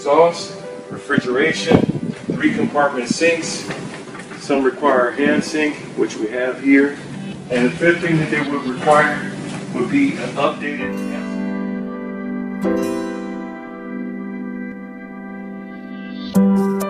exhaust, refrigeration, three compartment sinks. Some require a hand sink, which we have here. And the fifth thing that they would require would be an updated Thank